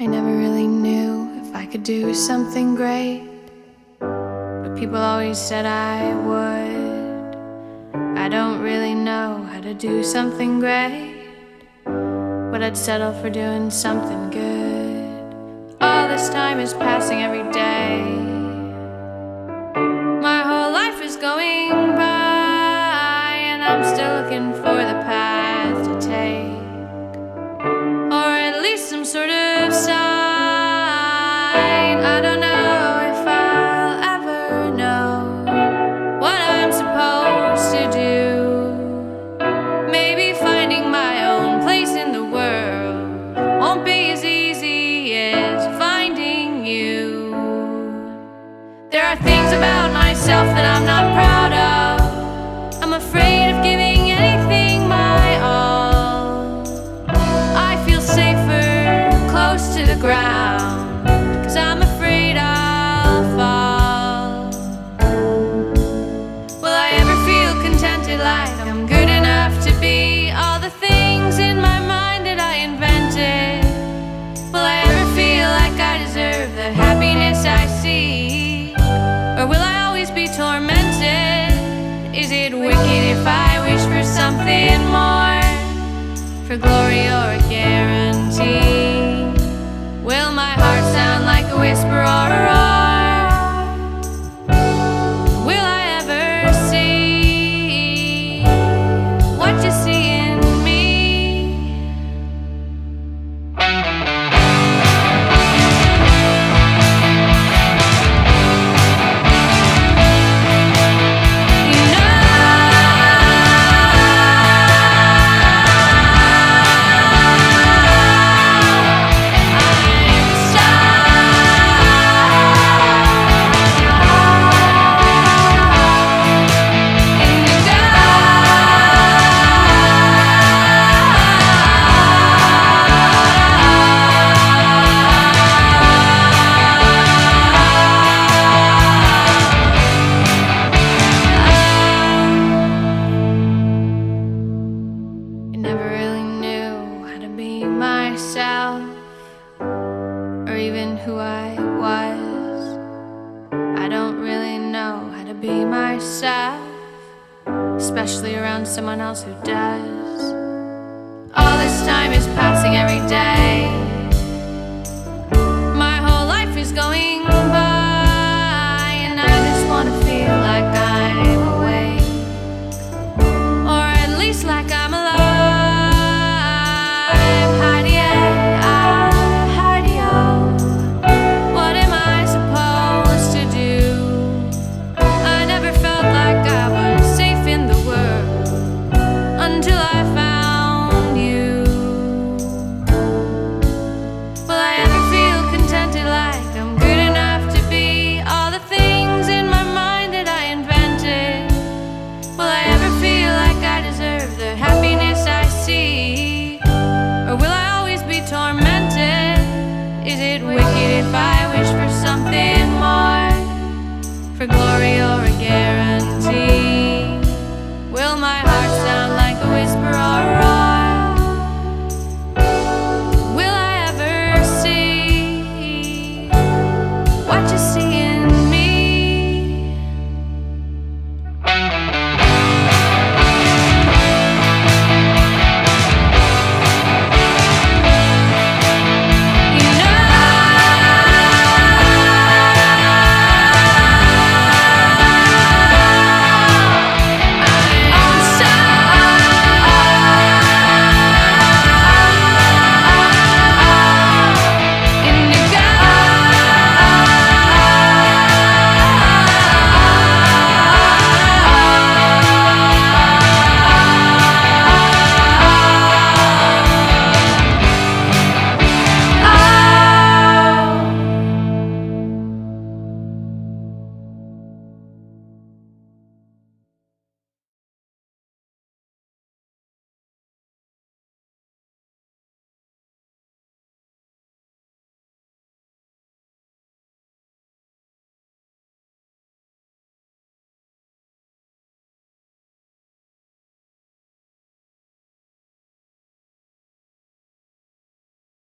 I never really knew if I could do something great, but people always said I would. I don't really know how to do something great, but I'd settle for doing something good. All this time is passing every day. Like I'm good enough to be all the things in my mind that I invented? Will I ever feel like I deserve the happiness I seek? Or will I always be tormented? Is it wicked if I wish for something more? For glory or even who I was. I don't really know how to be myself, especially around someone else who does. All this time is passing every day.